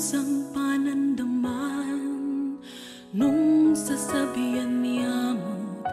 sang panandaman nung sasabihan niya mo't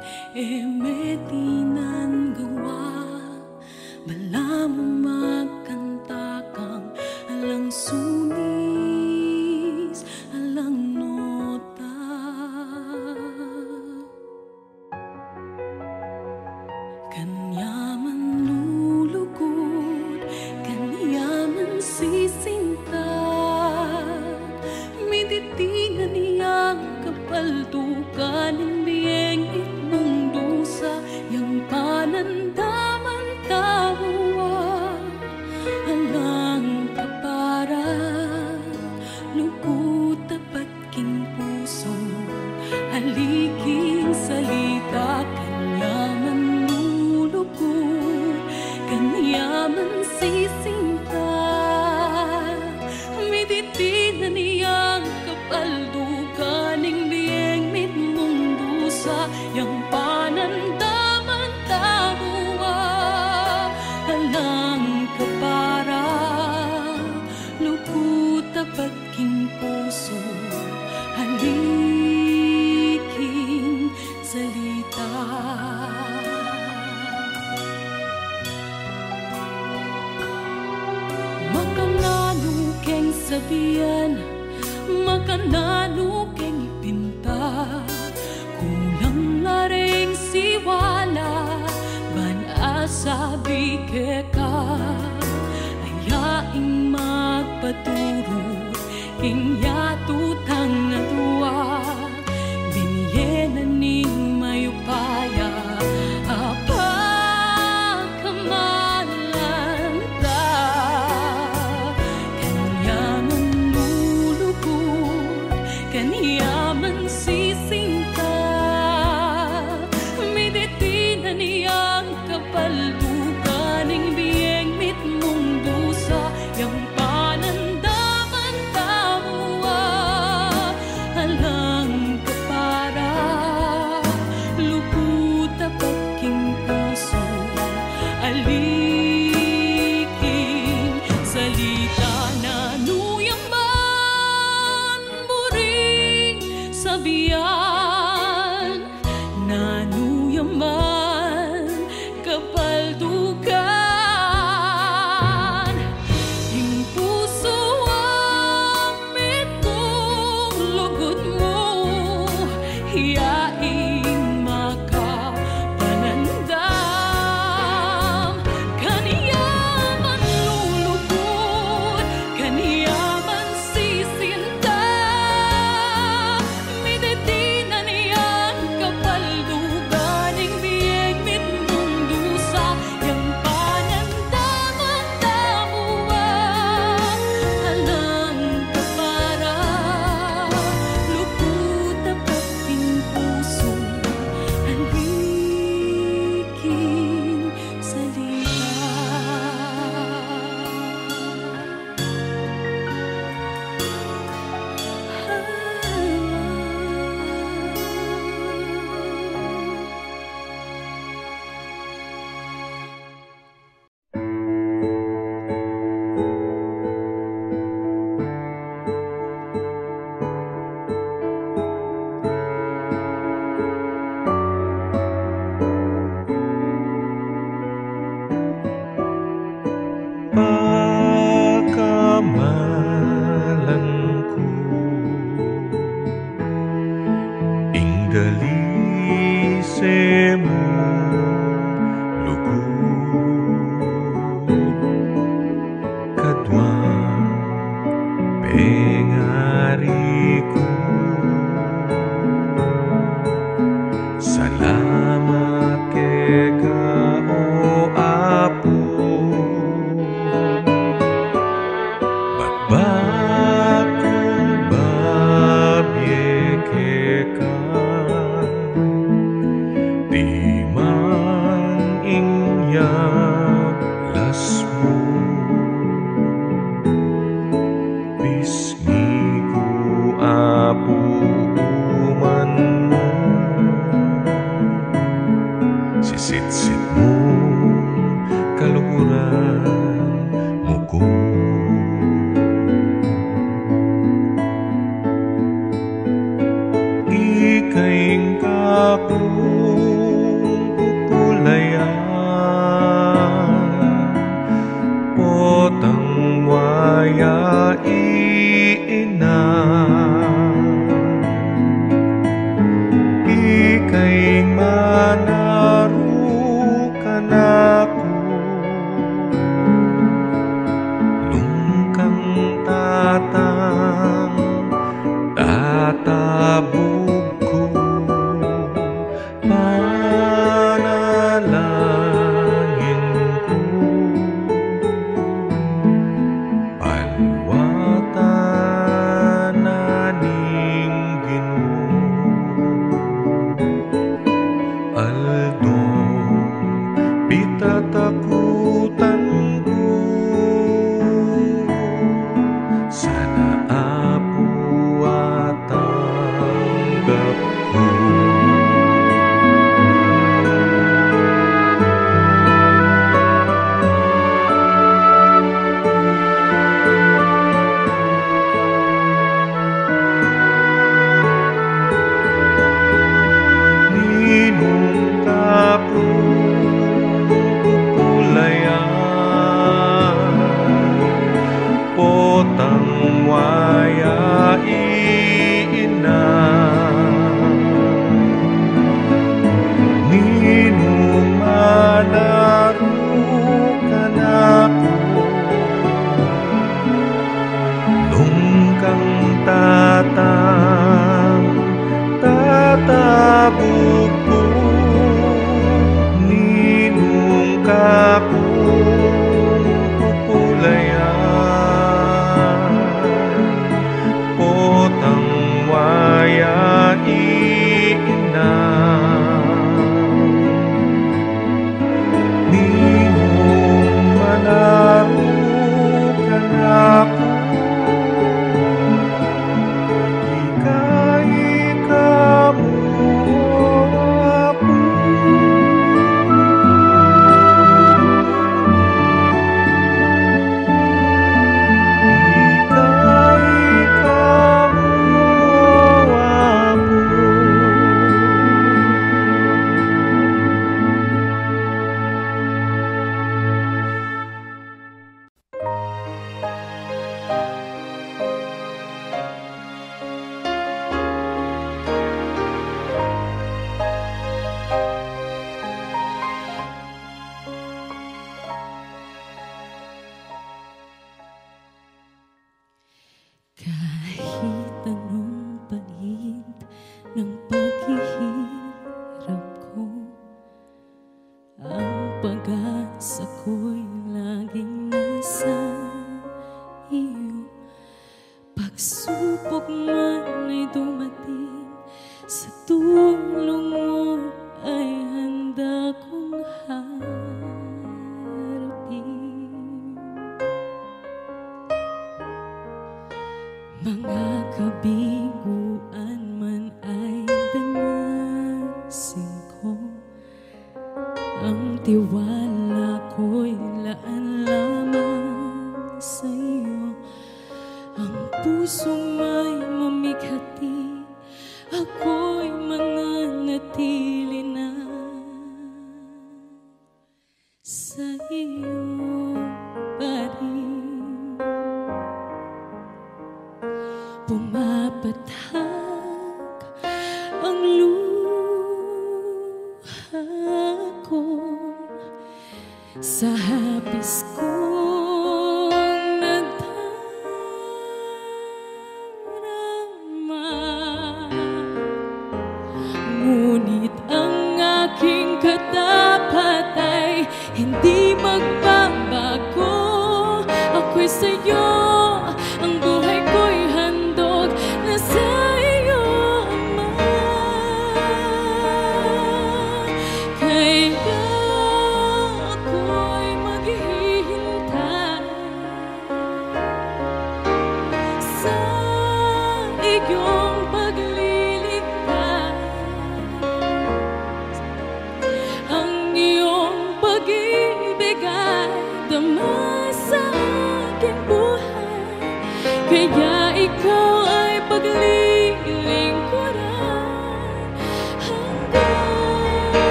see, see. nanukeng ipinta. Kulang na rin siwala Ban asabi ke ka Ayaing magpaturo King yatutang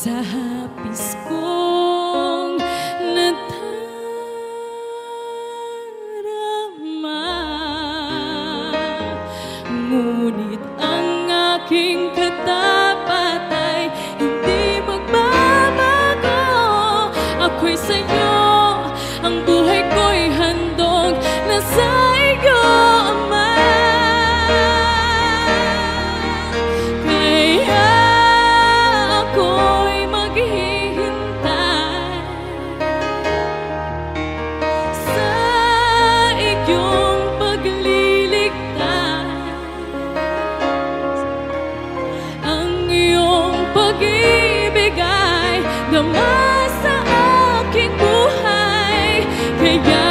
sehabis yeah.